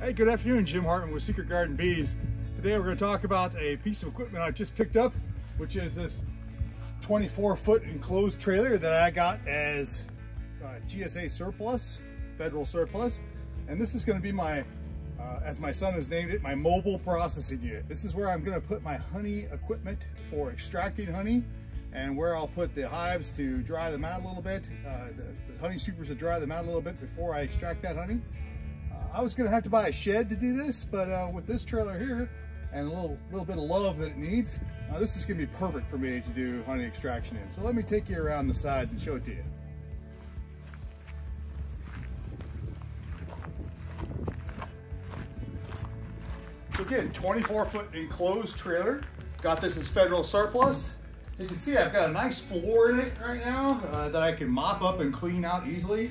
Hey, good afternoon. Jim Hartman with Secret Garden Bees. Today we're going to talk about a piece of equipment I just picked up, which is this 24 foot enclosed trailer that I got as uh, GSA surplus, federal surplus. And this is going to be my, uh, as my son has named it, my mobile processing unit. This is where I'm going to put my honey equipment for extracting honey and where I'll put the hives to dry them out a little bit, uh, the, the honey supers to dry them out a little bit before I extract that honey. I was gonna have to buy a shed to do this, but uh, with this trailer here and a little, little bit of love that it needs, uh, this is gonna be perfect for me to do honey extraction in. So let me take you around the sides and show it to you. So again, 24 foot enclosed trailer. Got this as federal surplus. You can see I've got a nice floor in it right now uh, that I can mop up and clean out easily.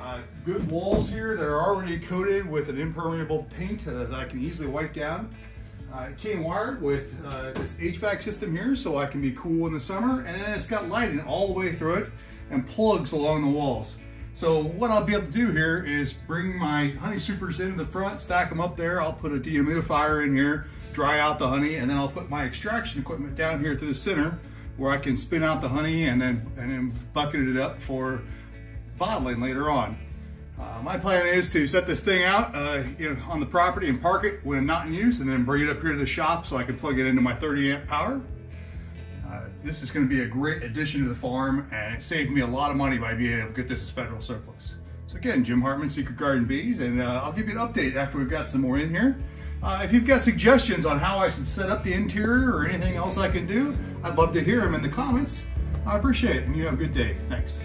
Uh, good walls here that are already coated with an impermeable paint uh, that I can easily wipe down. Uh, it came wired with uh, this HVAC system here so I can be cool in the summer and then it's got lighting all the way through it and plugs along the walls. So what I'll be able to do here is bring my honey supers into the front, stack them up there. I'll put a dehumidifier in here, dry out the honey, and then I'll put my extraction equipment down here to the center where I can spin out the honey and then, and then bucket it up for bottling later on. Uh, my plan is to set this thing out uh, know, on the property and park it when not in use and then bring it up here to the shop so I can plug it into my 30 amp power. Uh, this is going to be a great addition to the farm and it saved me a lot of money by being able to get this as federal surplus. So again, Jim Hartman, Secret Garden Bees, and uh, I'll give you an update after we've got some more in here. Uh, if you've got suggestions on how I should set up the interior or anything else I can do, I'd love to hear them in the comments. I appreciate it and you have a good day. Thanks.